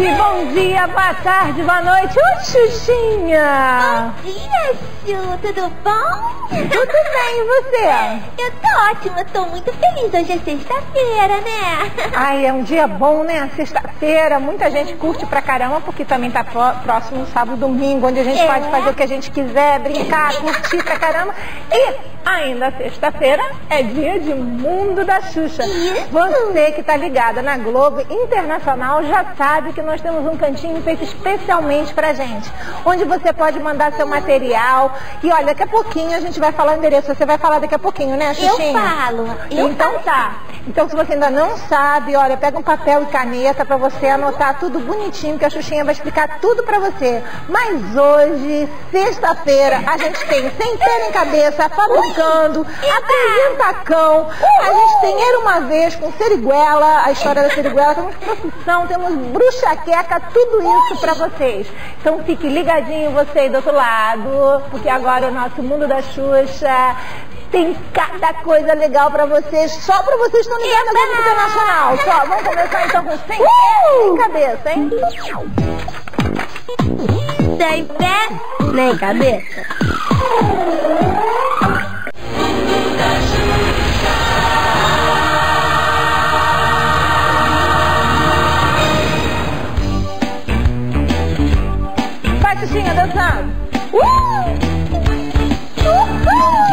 TV. Bom dia, boa tarde, boa noite. Oi, Xuxinha. Bom dia, Chu, tudo bom? Tudo bem, e você? Eu tô ótima, tô muito feliz. Hoje é sexta-feira, né? Ai, é um dia bom, né? Sexta-feira, muita gente curte pra caramba, porque também tá pró- próximo sábado, domingo, onde a gente É. pode fazer o que a gente quiser, brincar, curtir pra caramba. E ainda sexta-feira é dia de Mundo da Xuxa. Isso. Você que tá ligada na Globo Internacional já sabe que nós temos um cantinho feito especialmente pra gente, onde você pode mandar seu material. E olha, daqui a pouquinho a gente vai falar o endereço. Você vai falar daqui a pouquinho, né, Eu Xuxinha? falo, eu então falo. tá. Então se você ainda não sabe, olha, pega um papel e caneta pra você anotar tudo bonitinho, que a Xuxinha vai explicar tudo pra você. Mas hoje, sexta-feira, a gente tem Sem Pé em Cabeça, Fabricando, Apresenta Cão, a gente tem Era Uma Vez com Seriguela, a história da Seriguela, temos profissão, temos bruxa queca, tudo isso pra vocês. Então fique ligadinho você aí do outro lado, porque agora o nosso Mundo da Xuxa tem cada coisa legal pra vocês, só pra vocês estão ligados na Globo Internacional. Só, vamos começar então com sem pé nem cabeça, hein? Sem pé, nem cabeça. Vai, Xuxinha, dançando. Uh!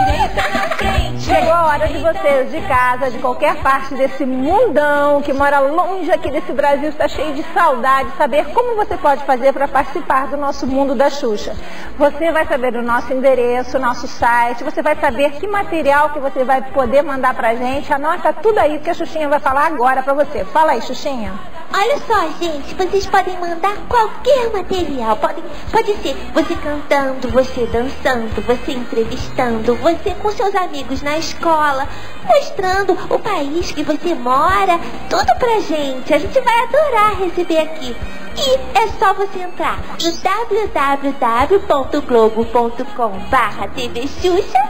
Direita na frente. Chegou a hora de vocês de casa, de qualquer parte desse mundão que mora longe aqui desse Brasil, está cheio de saudade, saber como você pode fazer para participar do nosso mundo da Xuxa. Você vai saber o nosso endereço, o nosso site, você vai saber que material que você vai poder mandar pra gente. Anota tudo aí que a Xuxinha vai falar agora pra você. Fala aí, Xuxinha. Olha só, gente, vocês podem mandar qualquer material. Pode, pode ser você cantando, você dançando, você entrevistando, você com seus amigos na escola, mostrando o país que você mora, tudo pra gente. A gente vai adorar receber aqui. E é só você entrar no www.globo.com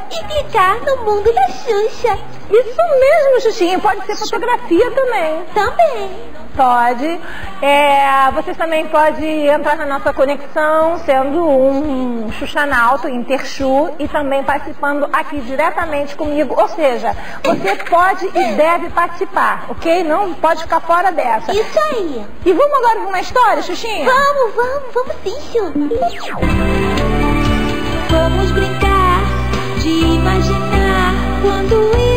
e clicar no Mundo da Xuxa. Isso mesmo, Xuxinha. Pode ser fotografia também. Também. Pode. É, vocês também podem entrar na nossa conexão, sendo um Xuxanauto, Interxu, e também participando aqui diretamente comigo. Ou seja, você pode e deve participar, ok? Não pode ficar fora dessa. Isso aí. E vamos agora para uma história, Xuxinha? Vamos, vamos, vamos sim, Chu. Vamos brincar de imaginar quando eu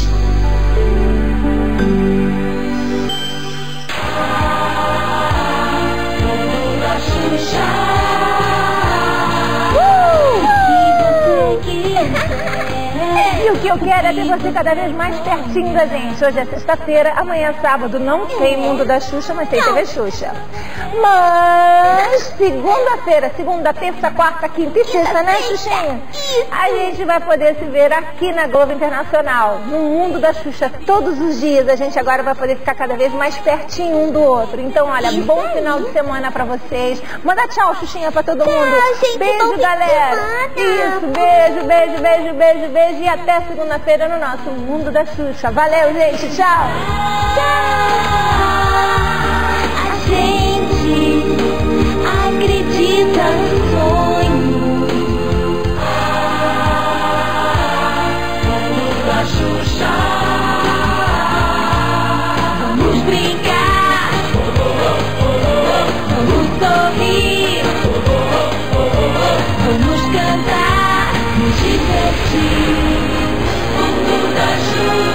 eu quero é ter você cada vez mais pertinho da gente. Hoje é sexta-feira, amanhã é sábado. Não tem Mundo da Xuxa, mas tem TV Xuxa. Mas segunda-feira, segunda, terça, quarta, quinta e sexta, né, Xuxinha? A gente vai poder se ver aqui na Globo Internacional, no Mundo da Xuxa, todos os dias. A gente agora vai poder ficar cada vez mais pertinho um do outro. Então, olha, bom final de semana pra vocês. Manda tchau, Xuxinha, pra todo mundo. beijo, galera. Isso, beijo, beijo, beijo, beijo, beijo. E até na feira no nosso Mundo da Xuxa. Valeu, gente. Tchau. A gente acredita no sonho. Mundo da Xuxa. Vamos brincar. Vamos sorrir. Vamos cantar. Nos divertir. oh